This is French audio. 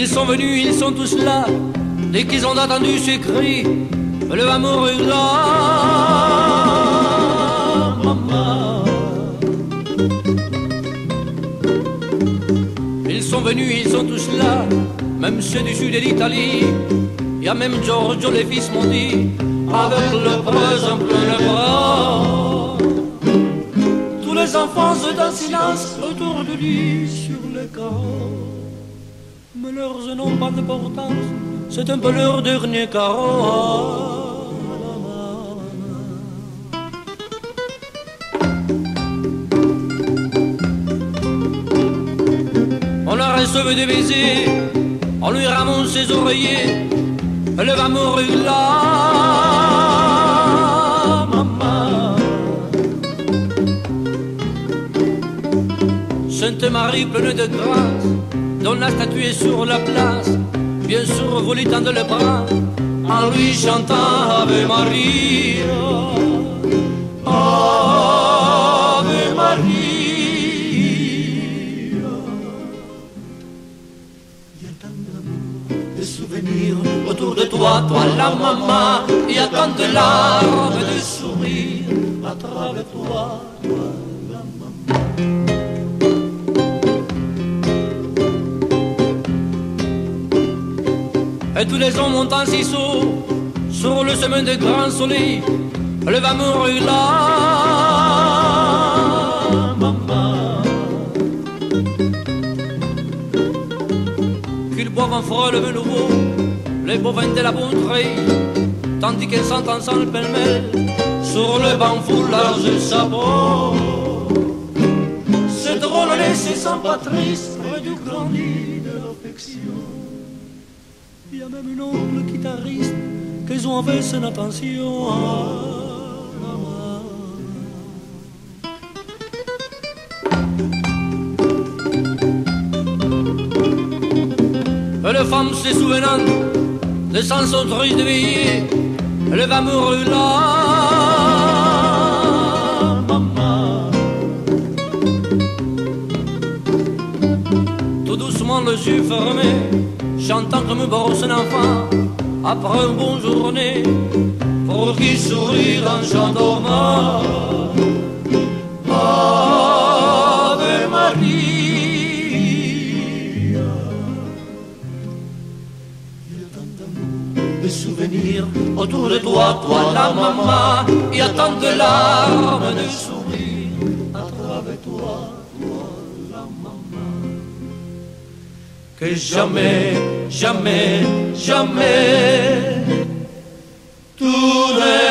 Ils sont venus, ils sont tous là. Dès qu'ils ont entendu ces cris, le amour est là, maman. Ils sont venus, ils sont tous là, même ceux du sud de l'Italie. Y a même Giorgio, les fils m'ont dit, avec le présent plein le bras. Tous les enfants sont en silence autour de lui sur le carreau. Mais leurs n'ont pas d'importance, c'est un peu leur dernier carreau. Reçoit des baisers, on lui ramasse ses oreillers, elle va mourir là, maman. Sainte Marie pleine de grâce, dont la statue sur la place, bien sûr vous lui tendez le bras, en lui chantant Ave Maria, Ave Maria. des souvenirs autour de toi, toi la maman. Il y a tant de larmes de sourires à travers toi, toi la maman. Et tous les hommes montent en ciseaux sur le chemin de grand soleil. Le va mourir là, maman. qu'ils boivent un froid le nouveau, les bovins de la bonnerie, tandis qu'ils sont ensemble pêle-mêle sur le banc foulard de sabot. C'est drôle de laisser sans patrice près du grand lit de l'affection. Il y a même une oncle guitariste qu'ils ont fait son attention. Le femme se souvenant de sans son triste de veiller, elle va mourir là, maman. Tout doucement le yeux fermé, chantant comme brosse un enfant, après une bonne journée, pour qu'il sourit en s'endormant. Ave Maria. des souvenirs autour de toi, toi la maman. Il y a tant de larmes, de sourires à travers toi, toi la maman. Que jamais, jamais, jamais, tout n'est